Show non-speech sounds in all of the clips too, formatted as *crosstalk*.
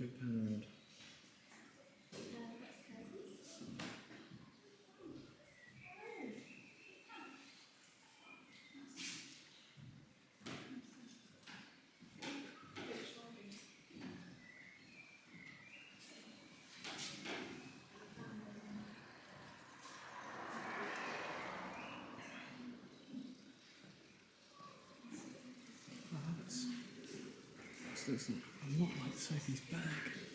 A looks a lot like Sophie's bag.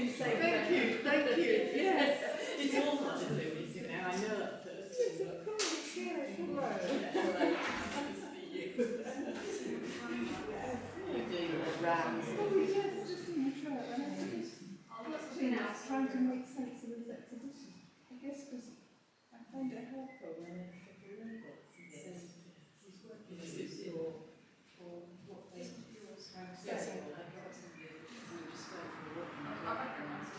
I was doing the. Thank you, thank you, yes. *laughs* It's all fun to do, you know, I know at first. Yes, of course, yes, hello. Hello, nice to see you. You're doing the rounds. Oh, yes, just in the trail, and I think it's, it's trying to make sense of this exhibition. I guess because I find it helpful when it's a read it, it says he's working with this or, or what they, trying to Yes, say. I got somebody who just go for a walk and I recognise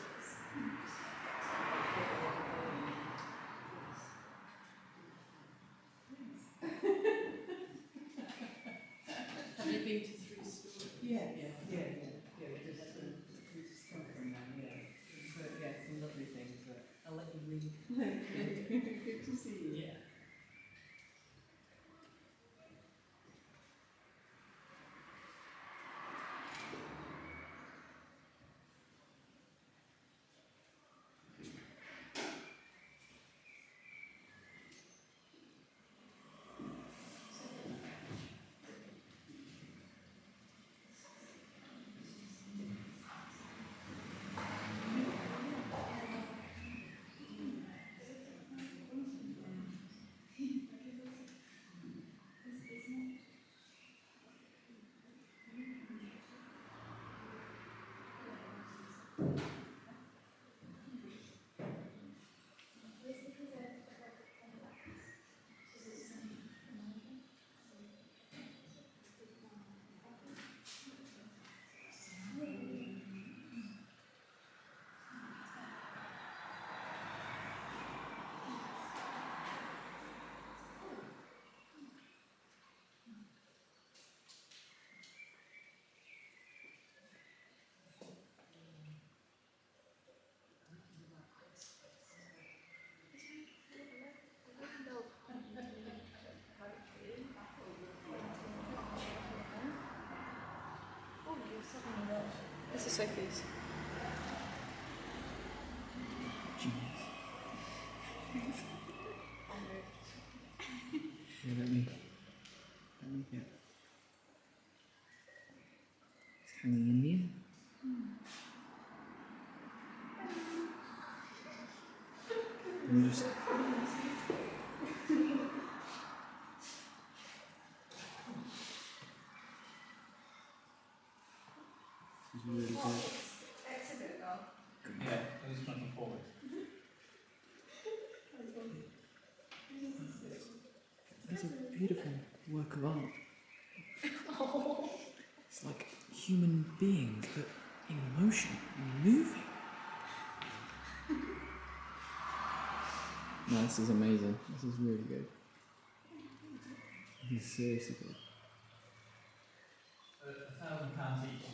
Have you been to three stories? Yeah, Yeah. yeah, yeah, yeah, we just, uh, we just come from there, yeah. But yeah, some lovely things, but I'll let you read. *laughs* good to see you. Yeah. This is Sophie's. Genius. *laughs* Let me. Let me. It's hanging in the air. And just. This is really good. Yeah, it was looking forward. It's a beautiful work of art. It's like human beings, but in motion, moving. No, this is amazing. This is really good. This is seriously good. A a thousand pounds each